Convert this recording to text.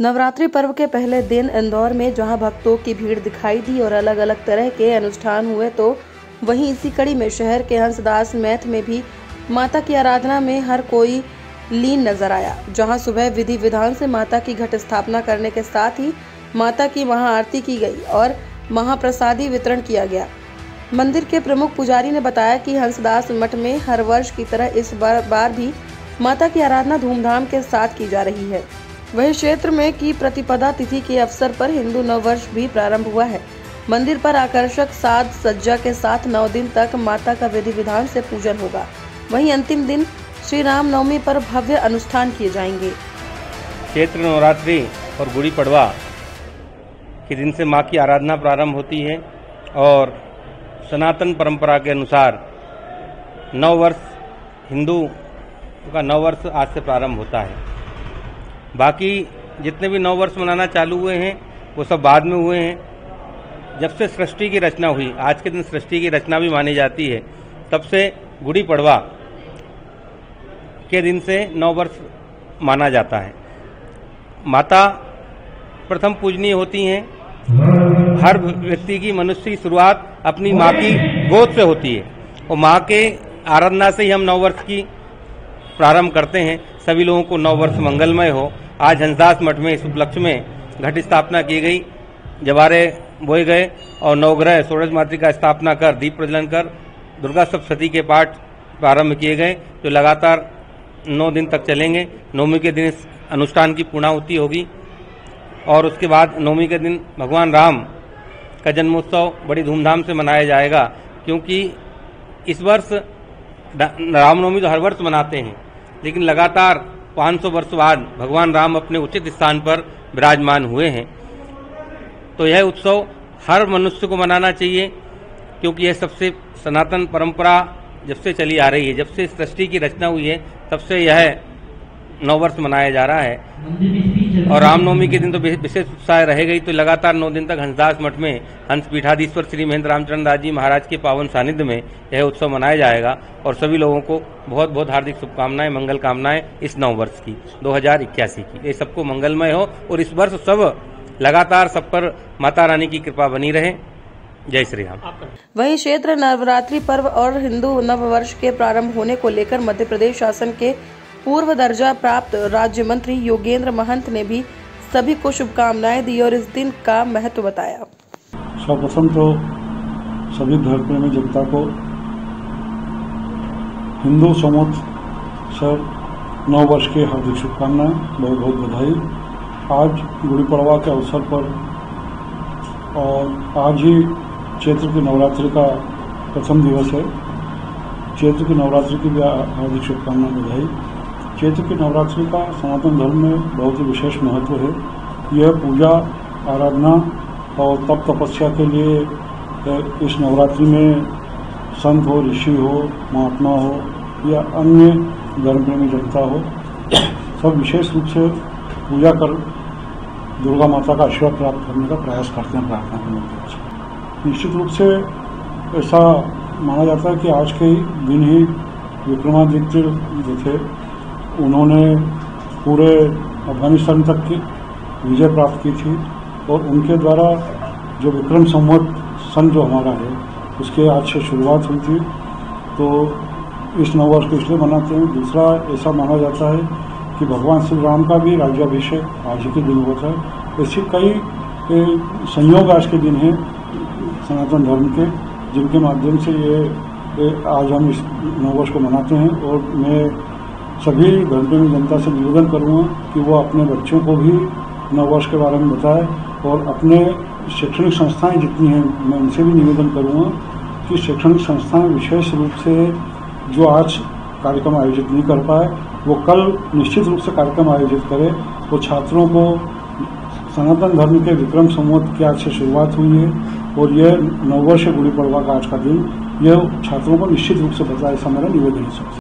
नवरात्रि पर्व के पहले दिन इंदौर में जहाँ भक्तों की भीड़ दिखाई दी और अलग अलग तरह के अनुष्ठान हुए तो वहीं इसी कड़ी में शहर के हंसदास मैथ में भी माता की आराधना में हर कोई लीन नज़र आया जहाँ सुबह विधि विधान से माता की घट स्थापना करने के साथ ही माता की महाआरती की गई और महाप्रसादी वितरण किया गया। मंदिर के प्रमुख पुजारी ने बताया कि हंसदास मठ में हर वर्ष की तरह इस बार, बार भी माता की आराधना धूमधाम के साथ की जा रही है। वही क्षेत्र में की प्रतिपदा तिथि के अवसर पर हिंदू नव वर्ष भी प्रारंभ हुआ है। मंदिर पर आकर्षक साज सज्जा के साथ नौ दिन तक माता का विधि विधान से पूजन होगा। वहीं अंतिम दिन श्री राम नवमी पर भव्य अनुष्ठान किए जाएँगे। क्षेत्र नवरात्रि और गुड़ी पड़वा के दिन से माँ की आराधना प्रारंभ होती है और सनातन परंपरा के अनुसार नव वर्ष हिंदू का नव वर्ष आज से प्रारंभ होता है। बाकी जितने भी नव वर्ष मनाना चालू हुए हैं, वो सब बाद में हुए हैं। जब से सृष्टि की रचना हुई, आज के दिन सृष्टि की रचना भी मानी जाती है, तब से गुड़ी पड़वा के दिन से नव वर्ष माना जाता है। माता प्रथम पूजनीय होती हैं। हर व्यक्ति की मनुष्य की शुरुआत अपनी माँ की गोद से होती है। और माँ के आराधना से ही हम नव वर्ष की प्रारंभ करते हैं। सभी लोगों को नव वर्ष मंगलमय हो। आज हंसदास मठ में इस उपलक्ष्य में घट स्थापना की गई। जवारे बोए गए और नवग्रह सूरज मातृ का स्थापना कर, दीप प्रज्वलन कर, दुर्गा सप्तती के पाठ प्रारंभ किए गए, जो लगातार नौ दिन तक चलेंगे। नवमी के दिन इस अनुष्ठान की पूर्णाहुति होगी और उसके बाद नवमी के दिन भगवान राम का जन्मोत्सव बड़ी धूमधाम से मनाया जाएगा, क्योंकि इस वर्ष रामनवमी तो हर वर्ष मनाते हैं। लेकिन लगातार 500 वर्ष बाद भगवान राम अपने उचित स्थान पर विराजमान हुए हैं। तो यह उत्सव हर मनुष्य को मनाना चाहिए, क्योंकि यह सबसे सनातन परंपरा जब से चली आ रही है, जब से सृष्टि की रचना हुई है, तब से यह नववर्ष मनाया जा रहा है। और रामनवमी के दिन तो विशेष उत्साह रहेगा ही तो लगातार नौ दिन तक हंसदास मठ में हंस पीठाधीश्वर श्री महेंद्र रामचंद्र दास जी महाराज के पावन सानिध्य में यह उत्सव मनाया जाएगा और सभी लोगों को बहुत बहुत हार्दिक शुभकामनाएँ मंगल कामनाएँ इस नौ वर्ष की दो हज़ार इक्यासी की। ये सबको मंगलमय हो और इस वर्ष सब लगातार सब पर माता रानी की कृपा बनी रहे। जय श्री राम। वहीं क्षेत्र नवरात्रि पर्व और हिंदू नव वर्ष के प्रारंभ होने को लेकर मध्य प्रदेश शासन के पूर्व दर्जा प्राप्त राज्य मंत्री योगेंद्र महंत ने भी सभी को शुभकामनाएँ दी और इस दिन का महत्व बताया। सर्वप्रथम तो सभी धर्म जनता को हिंदू सर नौ वर्ष के हार्दिक शुभकामनाएँ, बहुत बहुत बधाई। आज गुड़ी पड़वा के अवसर पर और आज ही चैत्र की नवरात्रि का प्रथम दिवस है। चैत्र की नवरात्रि की भी हार्दिक शुभकामनाएँ, बधाई। चैत्र की नवरात्रि का सनातन धर्म में बहुत ही विशेष महत्व है। यह पूजा, आराधना और तप तपस्या के लिए इस नवरात्रि में संत हो, ऋषि हो, महात्मा हो या अन्य धर्म प्रेमी जनता हो, सब विशेष रूप से पूजा कर दुर्गा माता का आशीर्वाद प्राप्त करने का प्रयास करते हैं, प्रार्थना करने के निश्चित रूप से ऐसा माना जाता है कि आज के दिन ही विक्रमादित्य जो थे उन्होंने पूरे अफ़गानिस्तान तक की विजय प्राप्त की थी और उनके द्वारा जो विक्रम संवत सन जो हमारा है, उसके आज से शुरुआत हुई थी। तो इस नववर्ष को इसलिए मनाते हैं। दूसरा ऐसा माना जाता है कि भगवान श्री राम का भी राज्याभिषेक आज ही के दिन होता है। ऐसे कई संयोग आज के दिन हैं सनातन धर्म के, जिनके माध्यम से ये आज हम इस नववर्ष को मनाते हैं। और मैं सभी धर्म जनता से निवेदन करूँगा कि वो अपने बच्चों को भी नववर्ष के बारे में बताए और अपने शैक्षणिक संस्थाएँ जितनी हैं, मैं उनसे भी निवेदन करूँगा कि शैक्षणिक संस्थाएँ विशेष रूप से जो आज कार्यक्रम आयोजित नहीं कर पाए, वो कल निश्चित रूप से कार्यक्रम आयोजित करें। वो छात्रों को सनातन धर्म के विक्रम संवत की आज से शुरुआत हुई है और यह नववर्ष गुड़ी पड़वा का आज का दिन यह छात्रों को निश्चित रूप से बताए, ऐसा मेरा निवेदन है।